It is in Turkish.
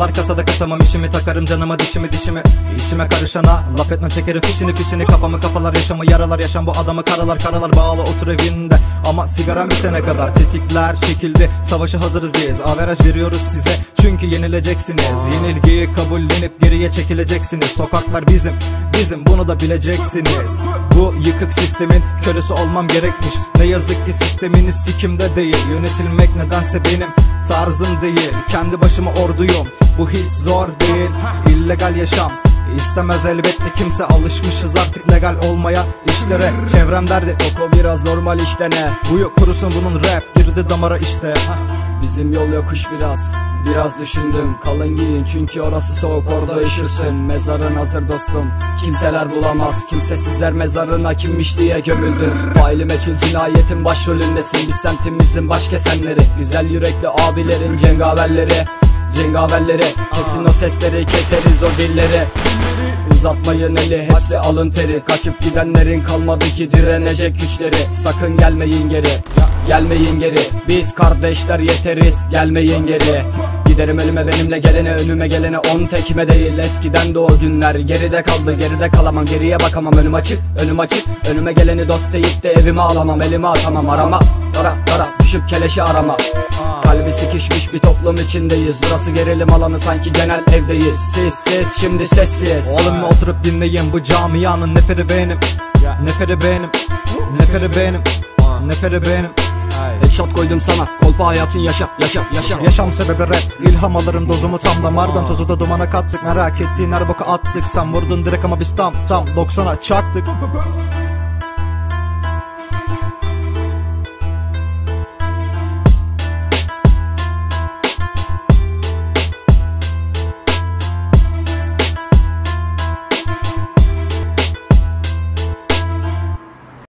Paralar kasada kasamam işimi takarım canıma dişimi dişimi. İşime karışana laf etmem çekerim fişini fişini. Kafamı kafalar yaşamı yaralar yaşam. Bu adamı karalar karalar Bağlı otur evinde. Ama sigaram bitene kadar Tetikler çekildi. Savaşa hazırız biz Averaj veriyoruz size. Çünkü yenileceksiniz. Yenilgiyi kabullenip geriye çekileceksiniz. Sokaklar bizim bizim bunu da bileceksiniz. Bu yıkık sistemin kölesi olmam gerekmiş. Ne yazık ki sisteminiz sikimde değil. Yönetilmek nedense benim tarzım değil. Kendi başıma orduyum bu hiç zor değil. İllegal yaşam. İstemez elbette kimse. Alışmışız artık legal olmayan işlere. Çevrem derdi Koko biraz normal işte ne? Huyu kurusun bunun rap. Girdi damara işte. Bizim yol yokuş biraz. Biraz düşündüm. Kalın giyin çünkü orası soğuk. Orada üşürsün. Mezarın hazır dostum. Kimseler bulamaz. Kimsesizler mezarına kimmiş diye gömüldü. Faili meçhul cinayetin başrolündesin. Biz semtimizin baş kesenleri Güzel yürekli abilerin cengaverleri Cengaverleri kesin o sesleri keseriz o dilleri Uzatmayın eli hepsi alın teri. Kaçıp gidenlerin kalmadı ki direnecek güçleri. Sakın gelmeyin geri. Gelmeyin geri. Biz kardeşler yeteriz gelmeyin geri Giderim ölüme benimle gelene önüme gelene on tekime değil. Eskiden de o günler geride kaldı geride kalamam Geriye bakamam. Önüm açık önüm açık. Önüme geleni dost deyip de evime alamam elime atamam. Arama Dara dara düşüp keleşi arama. Kalbi sıkışmış bir toplum içindeyiz. Burası gerilim alanı sanki genel evdeyiz. Siz siz şimdi sessiz. Oğlum oturup dinleyin bu camianın neferi benim. Neferi benim. Neferi benim. Neferi benim Headshot koydum sana. Kolpa hayatın yaşa yaşa yaşa. Yaşam sebebi rap. İlham alırım dozumu tam damardan Tozu da dumana kattık. Merak ettiğin her boka attık. Sen vurdun direkt ama biz tam tam. 90'a çaktık